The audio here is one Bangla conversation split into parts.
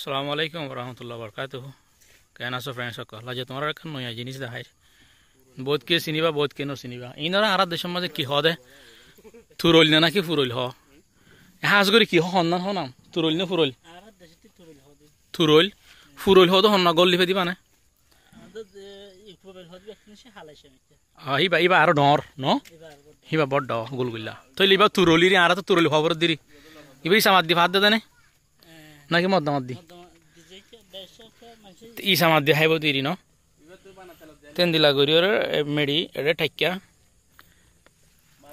সালামু আলাইকুম রহমতুল্লাহ বরকাত কেন আছো ফ্রেন্ড সকল? আজ তোমার একটা নয়া জিনিস দেখাই বহুত কে চিনিবা বহুত কে নচিনিবা ইনারা আর দেশের মাঝে কি হদে? থুরইল না নাকি ফুরইল হ? হাজ করে কি হন্নান হনাম থুরইল না ফুরইল থুরইল ফুরইল হদ? হন্না গল লিফে দিবা না ইবা ইবা আর ডর ন? হিবা বড় ড গুলগুল্লা। তৈলি ইবা তুরলি রে আর তো তুরলি খবর দিরি। ইবা ইসা মাদ্দি ভাত দে নাকি মদ্দা মাদ্দি ইসা মাদ্দি খাইব দিরি ন তেন দিলা করি ওর মেডি এটা ঠাইকা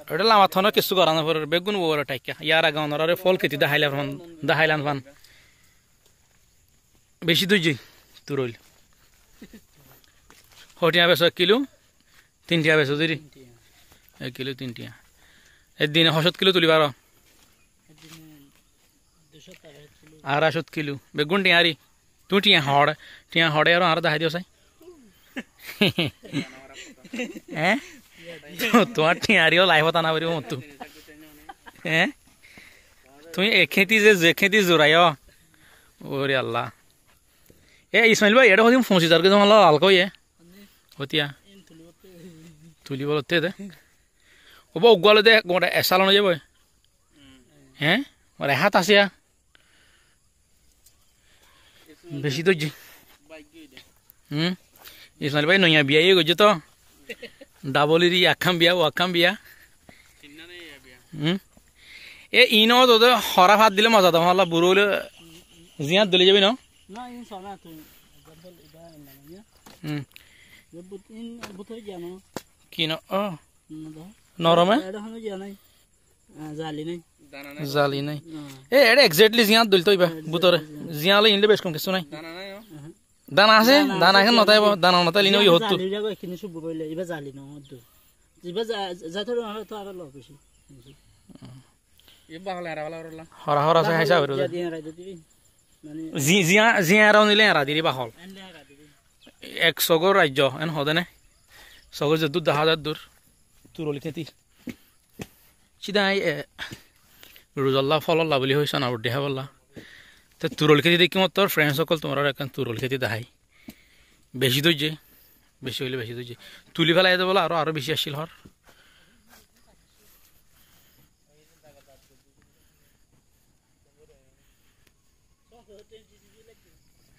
এটা লামা থন কিছু করা না পরে বেগুন বড় ঠাইকা ইয়ার আগে অনরে ফল খেতি দেখাইলা ফান দেখাইলান ফান বেশি দুই তুরইল হটিয়া বেশ এক কিলো তিনটিয়া বেশ দিরি এক কিলো তিনটিয়া একদিনে হসত কিলো পার আড়াইশত কিলো বেগুন টিয়ারি তুই টিয়া হড় টিয়া হড়ে আর আর দেখাই দিও চাই হ্যাঁ তোমার টিয়ারিও লাইফত আনা পারিব মতো হ্যাঁ তুমি এখেতি যে যে খেতি জোরাই ওরে আল্লাহ এ ইসমাইল ভাই এটা হদিম ফসি যার তোমার হালকা ইয়ে হতিয়া তুলিব লতে দে ওব উগালে দে গোটা এসালন যাব হ্যাঁ ওর হাত আসিয়া বেশি তো হুম ইসমাইল ভাই নইয়া বিয়া ইয়ে গেছে তো ডাবলির আখাম বিয়া ও আখাম বিয়া হুম এ ইনো তো হরা ভাত দিলে মজা তো হল্লা বুড়ো হলে জিয়াত দিলে যাবি ন হুম কি ন ও নরমে জালি নাই এ এটা এক্সাক্টলি জিয়াত দিল তো ইবা বুতরে জিয়ালে ইনলে বেশ কম কিছু নাই। দানা আছে? দানা এখন নতাইব দানা নতাই লিনো ইহত তো ৰোজল্লা ফল্লা বুলি হৈছে নাৰ দেহা বল্লা তো তুরল খেতি দেখি মতো তোর ফ্রেন্ড সকল তোমার এখন তুরল খেতি দেখাই। বেশি ধৈর্য বেশি হইলে বেশি ধৈর্য। তুলি ফেলাই দেবো আরও আরও বেশি আসছিল হর।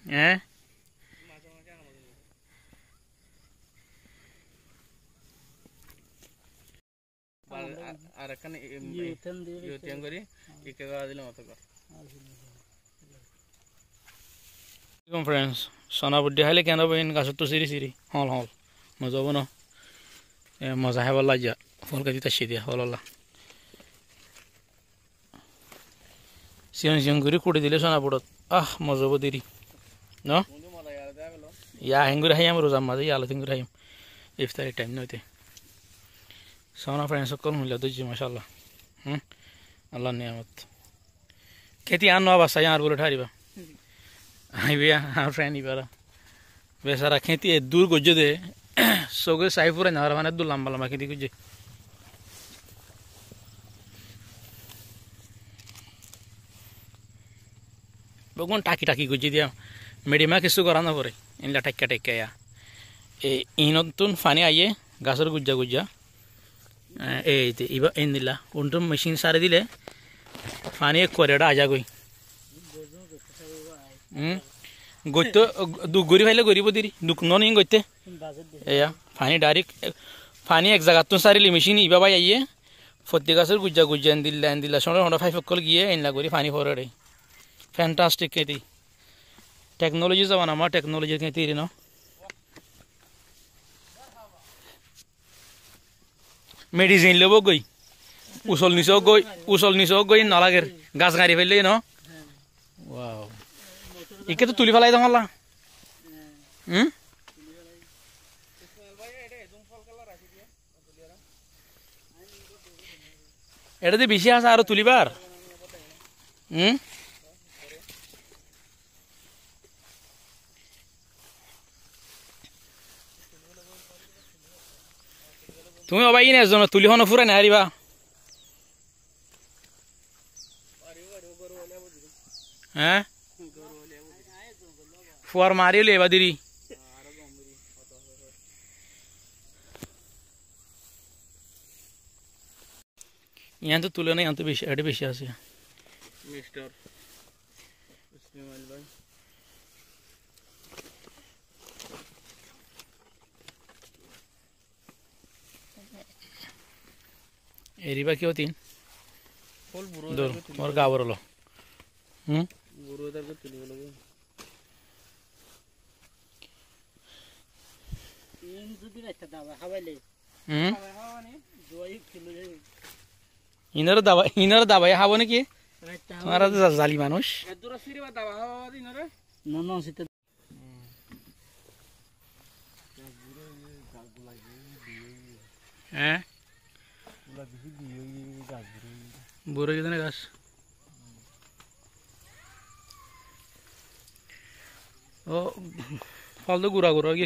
হ্যাঁ আর এখানে ইউটিএম করি ইকে দিলে মতো কর। ফ্রেন্ডস সোনা বুদ্ধি খাইলে কেন বহিন গাছত তো চিৰি চিৰি হল হল মজা হ'ব ন মজা খাব যা ফল কাটি তাচি দিয়া হললা চিয়ং চিয়ং কৰি কুটি দিলে সোনাপুৰত আহ মজা হ'ব দেৰি ন ইয়া হেংগুৰি খাইম ৰোজাম মাজে ইয়ালে হেংগুৰি খাইম ইফতারি টাইম নইতে সোনা ফ্রেন্ডস সকল মূল্য দুজি মাসাল্লাহ হুম আল্লাহ নিয়ামত খেতি আন নবা সাই আর বলে ঠারিবা আইবে আর ফ্রেন্ড ইবারা বেসারা খেতি দূর গজ্জে দে সগে সাইফুরে না মানে দূর লম্বা লম্বা খেতি গজ্জে বগুন টাকি টাকি গজ্জে দিয়া। মেডিমা কিছু করা না পরে ইনলা টাক্কা টাক্কা ইয়া এই ইনতুন ফানি আইয়ে গাছের গুজ্জা গুজ্জা। এই ইবা এন দিলা উনটো মেশিন সারি দিলে পানি করেটা আজা গই গইত দুগরি ফাইলে গরিব দিরি দুক ননি গইতে এয়া পানি ডাইরেক্ট পানি এক জায়গা তো সারিলি মেশিন ইবা বাই আইয়ে ফতি গাছের গুজ্জা গুজ্জা এন দিল্লা এন দিল্লা সঙ্গে হন্ডা ফাইভ কল গিয়ে এনলা করি পানি ফরে ফ্যান্টাস্টিক খেতি টেকনোলজি যাবান আমার টেকনোলজির খেতি ন মেডিসিন ল'ব গৈ উচল নিচাও গৈ উচল নিচাও গৈ নালাগে গাছ গাড়ি ফেললে ন Wow. Ikan tu tulis balai tengal lah. Hmm? Ada di bisia sahro tulis bar. Hmm? Tuh mewabai ni esok tu tulis hono furan hari bah. फुहार मारे ले बदरी। यहाँ तो तुले ना यहाँ तो बेशी एड बेशी आसे मिस्टर इस्तेमाल भाई। एरी बाकी होती है तीन तो और गावर लो। हम्म? বুড়ো দূর মোর গাবর হলো হুম বুড়ো তারকে তুলিব লাগে হুম ইনার দাবা ইনার দাবাই খাবো নাকি তোমার তো জালি মানুষ এদুরা সিরিবা দাবা হাওয়া দিন রে হ্যাঁ বুড়ো কিদানে গাছ ও ফল फाल्तु कुरा कुरो के